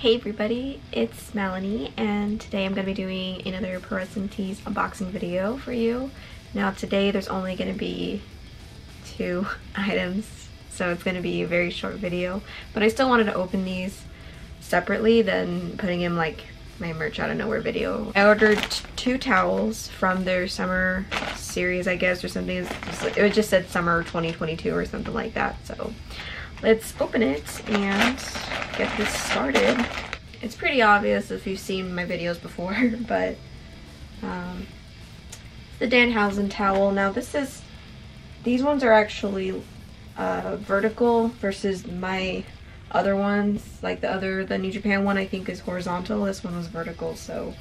Hey everybody, it's Melanie and today I'm going to be doing another Wrestling Tees unboxing video for you. Now today there's only going to be two items so it's going to be a very short video but I still wanted to open these separately than putting in like my merch out of nowhere video. I ordered two towels from their summer series I guess or something. It just said summer 2022 or something like that so let's open it and get this started. It's pretty obvious if you've seen my videos before, but um, the Danhausen towel. Now this is, these ones are actually uh, vertical versus my other ones, like the other, the New Japan one I think is horizontal, this one was vertical, so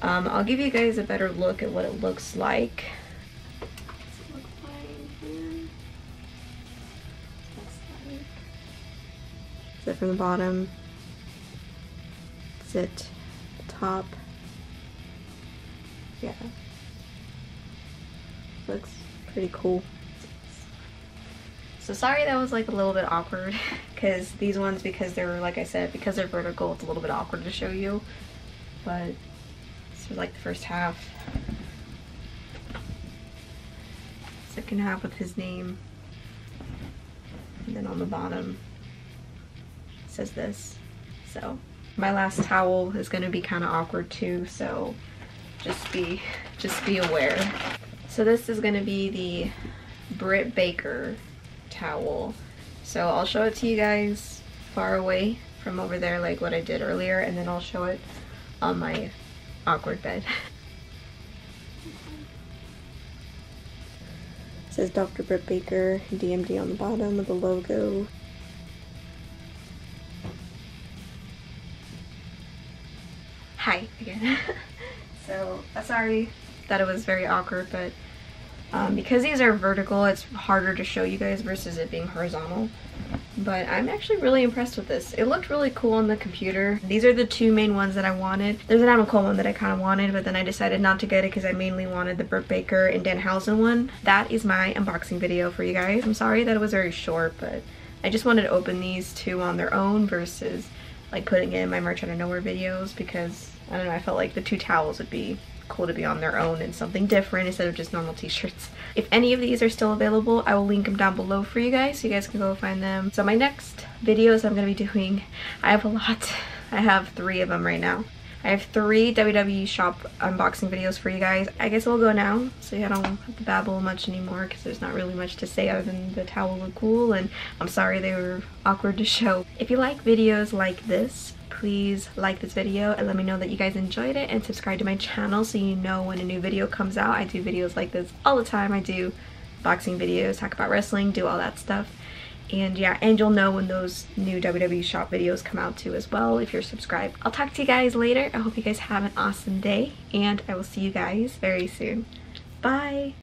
um, I'll give you guys a better look at what it looks like. So from the bottom, sit, top, yeah, looks pretty cool. So sorry that was like a little bit awkward because these ones, because they're, like I said, because they're vertical, it's a little bit awkward to show you. But this was like the first half. Second half with his name. And then on the bottom, says this. So my last towel is to be kind of awkward too, so just be just be aware. So this is to be the Britt Baker towel. So I'll show it to you guys far away from over there like what I did earlier and then I'll show it on my awkward bed. It says Dr. Britt Baker, DMD on the bottom of the logo. Hi again. so uh, sorry that it was very awkward, but um, because these are vertical, it's harder to show you guys versus it being horizontal. But I'm actually really impressed with this. It looked really cool on the computer. These are the two main ones that I wanted. There's an Adam Cole one that I kind of wanted, but then I decided not to get it because I mainly wanted the Britt Baker and Danhausen one. That is my unboxing video for you guys. I'm sorry that it was very short, but I just wanted to open these two on their own versus like putting in my merch out of nowhere videos because I don't know, I felt like the two towels would be cool to be on their own and something different instead of just normal t-shirts. If any of these are still available, I will link them down below for you guys so you guys can go find them. So my next videos I'm going to be doing, I have a lot. I have three of them right now. I have three WWE shop unboxing videos for you guys. I guess we'll go now so I don't have to babble much anymore because there's not really much to say other than the towel look cool and I'm sorry they were awkward to show. If you like videos like this, please like this video and let me know that you guys enjoyed it and subscribe to my channel so you know when a new video comes out. I do videos like this all the time. I do boxing videos, talk about wrestling, do all that stuff. And yeah, and you'll know when those new WWE shop videos come out too as well if you're subscribed. I'll talk to you guys later. I hope you guys have an awesome day and I will see you guys very soon. Bye!